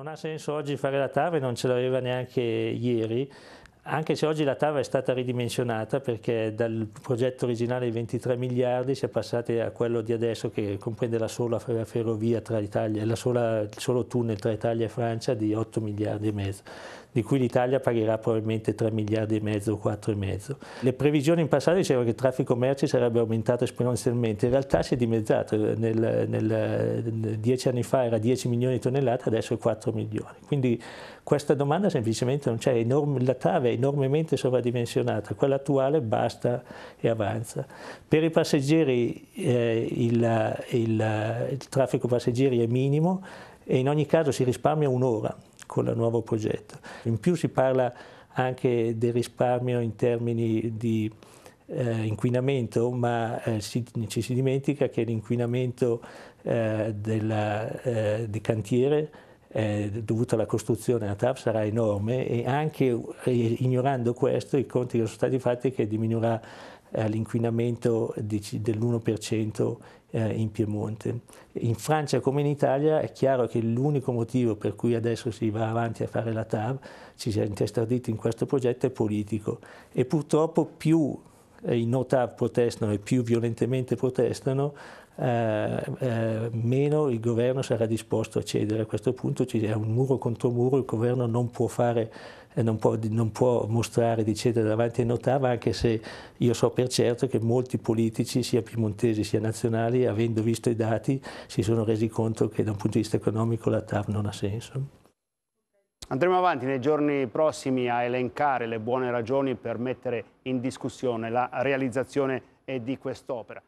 Non ha senso oggi fare la TAV e non ce l'aveva neanche ieri, anche se oggi la TAV è stata ridimensionata perché dal progetto originale di 23 miliardi si è passati a quello di adesso che comprende la sola ferrovia tra Italia, la sola, il solo tunnel tra Italia e Francia di 8 miliardi e mezzo di cui l'Italia pagherà probabilmente 3 miliardi e mezzo o 4 e mezzo. Le previsioni in passato dicevano che il traffico merci sarebbe aumentato esponenzialmente, in realtà si è dimezzato, nel, nel, dieci anni fa era 10 milioni di tonnellate, adesso è 4 milioni. Quindi questa domanda semplicemente non c'è, la TAV è enormemente sovradimensionata, quella attuale basta e avanza. Per i passeggeri eh, il, il, il traffico passeggeri è minimo e in ogni caso si risparmia un'ora con il nuovo progetto. In più si parla anche del risparmio in termini di eh, inquinamento, ma eh, si, ci si dimentica che l'inquinamento eh, del cantiere dovuto alla costruzione della TAP sarà enorme e anche ignorando questo i conti che sono stati fatti è che diminuirà all'inquinamento dell'1% eh, in Piemonte. In Francia come in Italia è chiaro che l'unico motivo per cui adesso si va avanti a fare la TAV, ci si è intestarditi in questo progetto, è politico e purtroppo più eh, i no TAV protestano e più violentemente protestano, eh, eh, meno il governo sarà disposto a cedere. A questo punto ci è un muro contro muro, il governo non può fare non può, non può, mostrare di cedere davanti ai Notav, anche se io so per certo che molti politici, sia piemontesi sia nazionali, avendo visto i dati, si sono resi conto che da un punto di vista economico la TAV non ha senso. Andremo avanti nei giorni prossimi a elencare le buone ragioni per mettere in discussione la realizzazione di quest'opera.